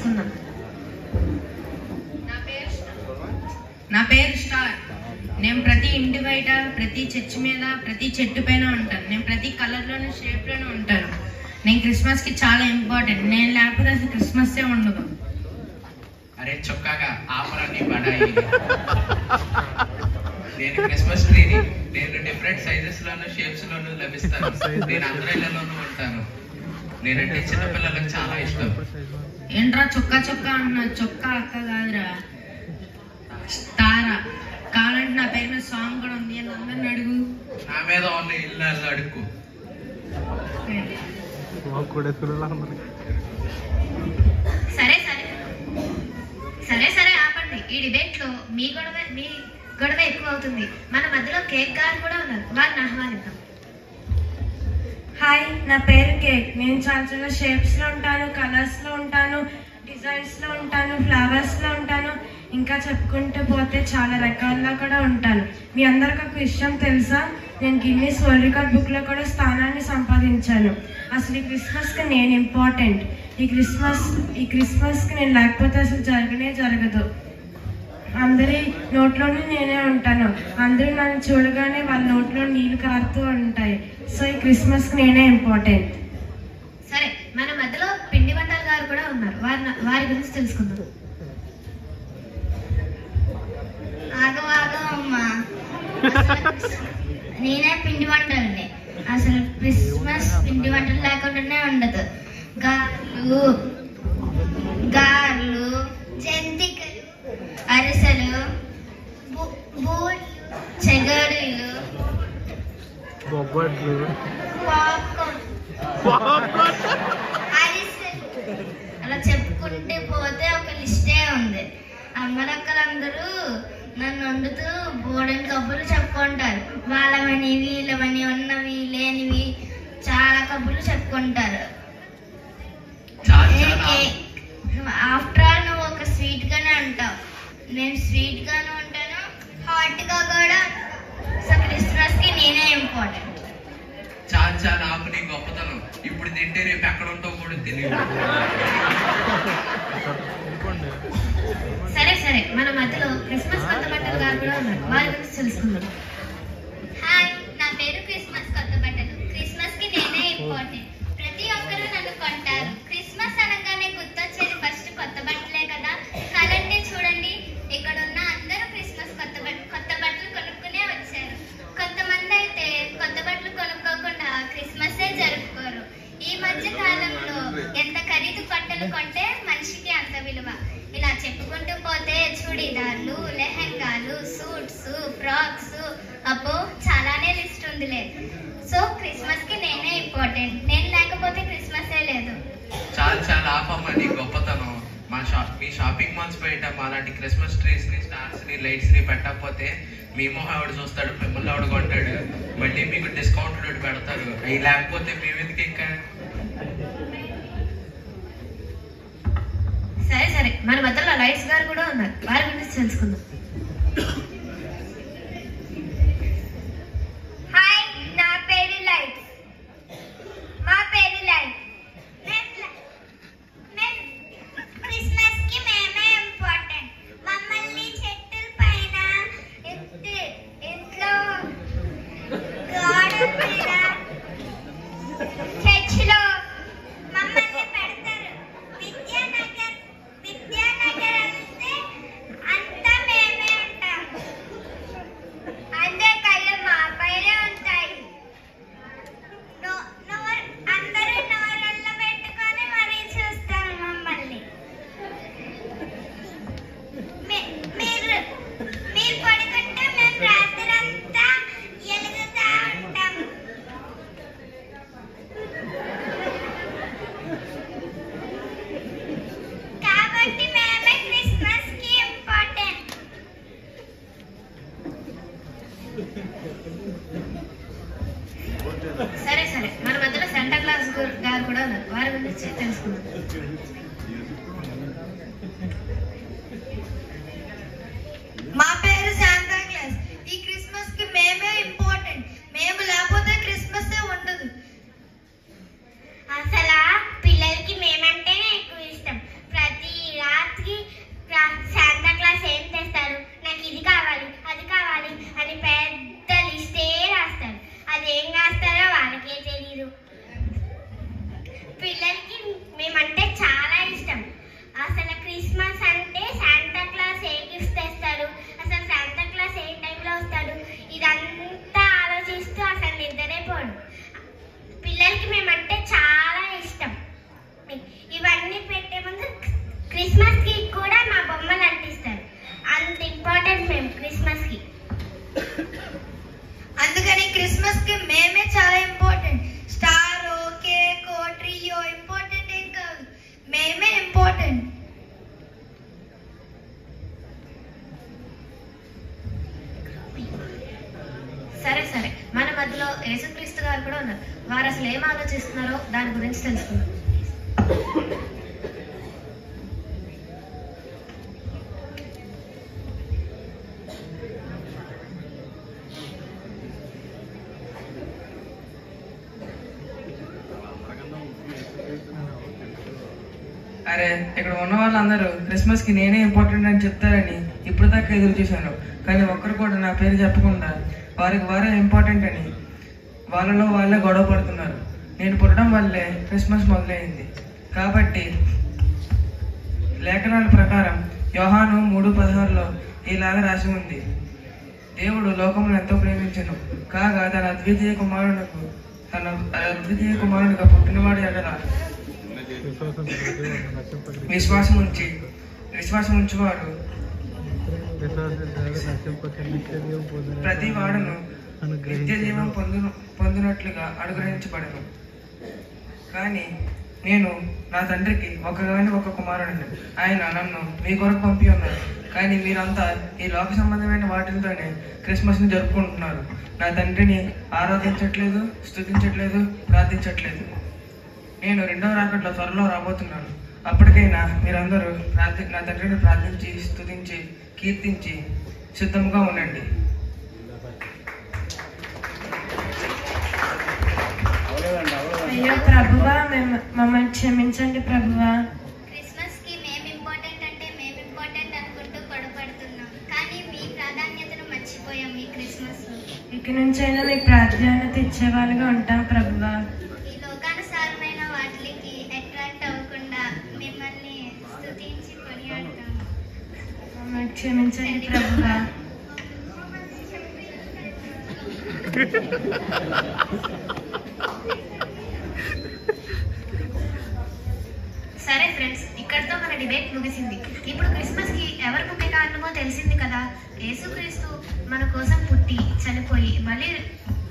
తెలుసుకుందాం నా పేరు స్టార్. నేను ప్రతి ఇంటి బయట ప్రతి చర్చి మీద ప్రతి చెట్టు పైన ఉంటాను. నేను ప్రతి కలర్లోనూ షేప్లోనూ ఉంటాను. నేను క్రిస్మస్కి చాలా ఇంపార్టెంట్ నేను లేకపోతే అసలు క్రిస్మస్సే ఉండదు. అరే చొక్కాగా ఆపరా నీ బడాయి నేను క్రిస్మస్ ట్రీని నేను డిఫరెంట్ సైజెస్ లోను షేప్స్ లోను లభిస్తాను. నేను అందరిలోనూ ఉంటాను. నేనంటే చిన్నపిల్లలకు చాలా ఇష్టం. ఏంట్రా చొక్కా చొక్కా అంటున్నావు చొక్కా అక్క కాదురా. తారా కావాలంటే నా పేరు మీద సాంగ్ కూడా ఉంది అని అందరిని అడుగు. నా మీద ఉన్న ఇల్లు అడుక్కు. సరే సరే. సరే సరే ఆపండి. ఈ డిబేట్లో మీ గొడవ మీ గొడవ ఎక్కువ అవుతుంది. మన మధ్యలో కేక్ గారు కూడా ఉన్నారు. వారిని ఆహ్వానిద్దాం. హాయ్ నా పేరు కేక్. నేను చాలా చాలా షేప్స్లో ఉంటాను కలర్స్లో ఉంటాను డిజైన్స్లో ఉంటాను ఫ్లవర్స్లో ఉంటాను. ఇంకా చెప్పుకుంటూ పోతే చాలా రకాల్లో కూడా ఉంటాను. మీ అందరికి ఒక విషయం తెలుసా? నేను గిన్నీస్ వరల్డ్ రికార్డ్ బుక్లో కూడా స్థానాన్ని సంపాదించాను. అసలు ఈ క్రిస్మస్కి నేను ఇంపార్టెంట్ ఈ క్రిస్మస్ ఈ క్రిస్మస్కి నేను లేకపోతే అసలు జరగనే జరగదు. అందరి నోట్లోనే నేనే ఉంటాను. అందరూ నన్ను చూడగానే వాళ్ళ నోట్లో నీళ్ళు కారుతూ ఉంటాయి. సో ఈ క్రిస్మస్ నేనే ఇంపార్టెంట్. సరే మన మధ్యలో పిండి వంటల గారు కూడా ఉన్నారు. వారి వారి గురించి తెలుసుకుందాం. ఆగం ఆగం అమ్మా. నేనే పిండి వంటల్ని. అసలు క్రిస్మస్ పిండి వంటలు లేకుండానే ఉండదు. గారెలు గారెలు జంతికలు అరిసెలు బూ- బూరెలు చెగడులు పాప్కార్న్ అరిసెలు అలా చెప్పుకుంటే పోతే ఒక లిస్టే ఉంది అమ్మలక్కలందరూ నన్ను వండుతూ బోడని కబుర్లు చెప్పుకుంటారు. వాళ్ళవని వీళ్ళవని ఉన్నవి లేనివి చాలా కబుర్లు చెప్పుకుంటారు. ఆఫ్టర్ ఆల్ నువ్వు ఒక స్వీట్ గానే అంటావు. నేను స్వీట్ గానే ఉంటాను హాట్గా కూడా. సో క్రిస్మస్కి నేనే ఇంపార్టెంట్ చాలా చాలా ఆపు నీ గొప్పతనం. ఇప్పుడు తింటే రేపు ఎక్కడ ఉంటావు కూడా తెలియదు సరే సరే. మన మధ్యలో క్రిస్మస్ కొత్త బట్టలు గారు కూడా ఉన్నారు. వారి గురించి తెలుసుకుందాం హాయ్ నా పేరు క్రిస్మస్ కొత్త బట్టలు క్రిస్మస్కి నేనే ఇంపార్టెంట్ ప్రతి ఒక్కరూ నన్ను కొంటారు క్రిస్మస్ అనగానే గుర్తొచ్చేది ఫస్ట్ కొత్త బట్టలే కదా కాలంటే చూడండి ఇక్కడ ఉన్న అందరూ క్రిస్మస్ కొత్త బట్ట కొత్త బట్టలు కొనుక్కునే వచ్చారు కొంతమంది అయితే కొత్త బట్టలు కొనుక్కోకుండా క్రిస్మసే జరుపుకోరు ఈ మధ్య కాలంలో ఎంత ఖరీదు బట్టలు కొంటే మనిషికి అంత విలువ ఇలా చెప్పుకుంటూ పోతే చూడీదార్లు లెహంగాలు సూట్స్ ఫ్రాక్స్ అబ్బో చాలానే ఉందిలే సో క్రిస్మస్కి నేనే ఇంపార్టెంట్ నేను లేకపోతే క్రిస్మసే లేదు. చాలా చాలా ఆపమ్మ నీ గొప్పతనం. మా షాప్ మీ షాపింగ్ మాల్స్ బయట మాలాంటి క్రిస్మస్ ట్రీస్ని స్టార్స్ని లైట్స్ని పెట్టకపోతే మీ మొహం ఆవిడ చూస్తాడు మిమ్మల్ని ఆవిడ కొంటాడు. మళ్ళీ మీకు డిస్కౌంట్ రేట్ పెడతారు. అవి లేకపోతే మేము ఎందుకు ఇంకా? సరే సరే. మన మధ్యలో లైట్స్ గారు కూడా ఉన్నారు. వారి గురించి తెలుసుకుందాం. సరే మన మధ్యలో సెంటా క్లాస్ గారు కూడా ఉన్నారు. వారి గురించి తెలుసుకుందాం. మేమంటే అసలు దాని గురించి తెలుసుకుందాం. అరే ఇక్కడ ఉన్న వాళ్ళందరూ క్రిస్మస్కి నేనే ఇంపార్టెంట్ అని చెప్తారని ఇప్పుడు దాకా ఎదురు చూశాను. కానీ ఒక్కరు కూడా నా పేరు చెప్పకుండా వారికి వారే ఇంపార్టెంట్ అని. వాళ్ళలో వాళ్ళే గొడవ పడుతున్నారు. నేను పుట్టడం వల్లే క్రిస్మస్ మొదలైంది. కాబట్టి లేఖనాల ప్రకారం యోహాను మూడు పదహారులో ఇలాగ రాసి ఉంది. దేవుడు లోకమును ఎంతో ప్రేమించను. కాగా తన అద్వితీయ కుమారునకు తన అద్వితీయ కుమారునిగా పుట్టినవాడు ఎడల విశ్వాసం ఉంచి విశ్వాసం ఉంచువాడు ప్రతి వాడును నిత్య జీవం పొందును పొందినట్లుగా అనుగ్రహించబడను. కానీ నేను నా తండ్రికి ఒకగాని ఒక కుమారుడిని. ఆయన నన్ను మీ కొరకు పంపి ఉన్నారు. కానీ మీరంతా ఈ లోక సంబంధమైన వాటితోనే క్రిస్మస్ని జరుపుకుంటున్నారు. నా తండ్రిని ఆరాధించట్లేదు స్థుతించట్లేదు ప్రార్థించట్లేదు. నేను రెండవ రాకట్లో త్వరలో రాబోతున్నాను. అప్పటికైనా మీరందరూ ప్రార్థి నా తండ్రిని ప్రార్థించి స్థుతించి కీర్తించి సిద్ధంగా ఉండండి. అయ్యో ప్రభువా? మేము మమ్మల్ని క్షమించండి ప్రభువా. క్రిస్మస్కి మేము ఇంపార్టెంట్ అంటే మేము ఇంపార్టెంట్ అనుకుంటూ గొడవపడుతున్నాం కానీ మీ ప్రాధాన్యతను మర్చిపోయాం ఈ క్రిస్మస్లో ఇక నుంచైనా మీ ప్రాధాన్యత ఇచ్చేవాళ్ళుగా ఉంటాం ప్రభువా. ఈ లోకానుసారమైన వాటికి అట్రాక్ట్ అవ్వకుండా మిమ్మల్ని స్తుతించి కొనియాడతాం. మమ్మల్ని క్షమించండి ప్రభువా. సరే ఫ్రెండ్స్ ఇక్కడితో మన డిబేట్ ముగిసింది. ఇప్పుడు క్రిస్మస్కి ఎవరు ముఖ్య కారణమో తెలిసింది కదా. యేసుక్రీస్తు మన కోసం పుట్టి చనిపోయి మళ్ళీ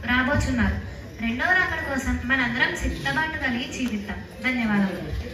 రాబోచున్నారు. రెండవ రాకడ కోసం మనందరం సిద్ధపాటు కలిగి జీవిద్దాం. ధన్యవాదాలు